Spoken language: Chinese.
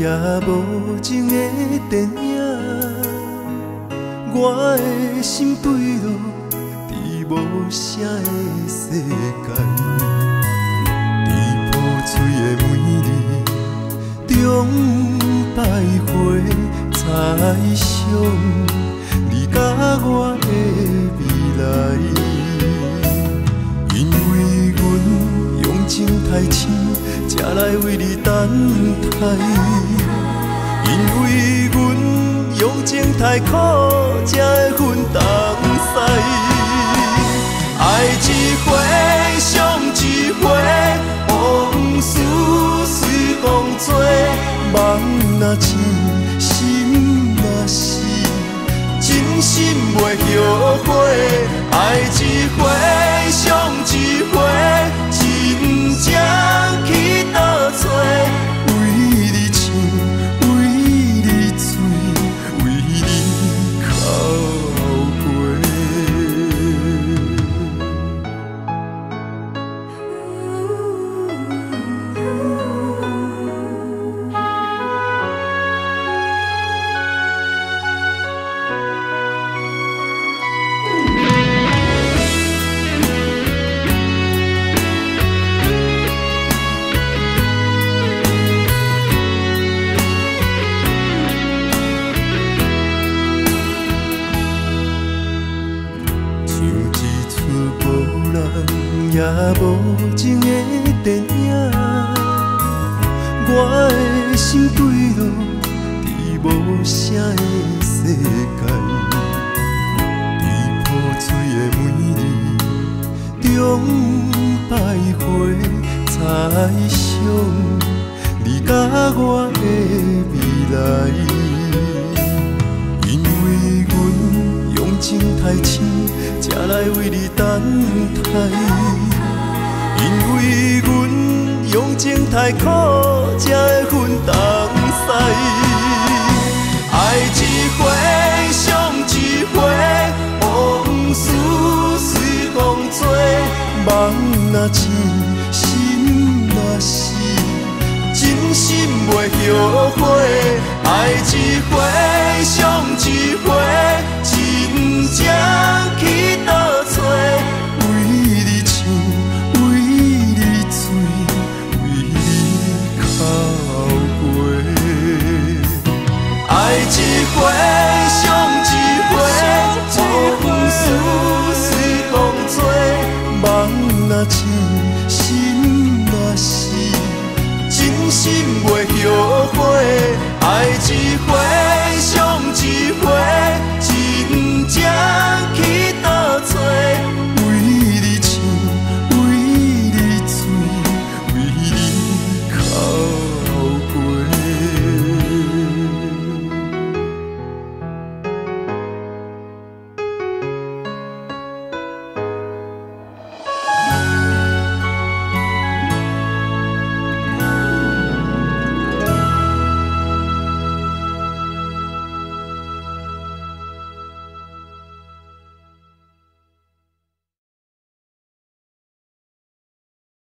也无情的电影，我的心坠落伫无声的世界，伫破碎的每日中徘徊，猜想你甲我的未来。因为阮用情太深，才来为你等待。因为阮用情太苦，才会分东西。爱一回，伤一回，往事随风吹。梦若醒，心若死，真心袂后悔。爱一回，伤一回。也无情的电影，我的心坠落伫无声的世界，伫破碎的每日中徘徊，猜想你甲我的未来，因为阮用情太深，才来为你等待。因为阮用情太苦，才会分东西。爱一回，伤一回，往事随风吹。梦若醒，心若死，真心袂后悔。爱一回，伤一回，真正一回，往事随风吹。梦若醒，心若死，真心袂后悔。爱一回，伤一回。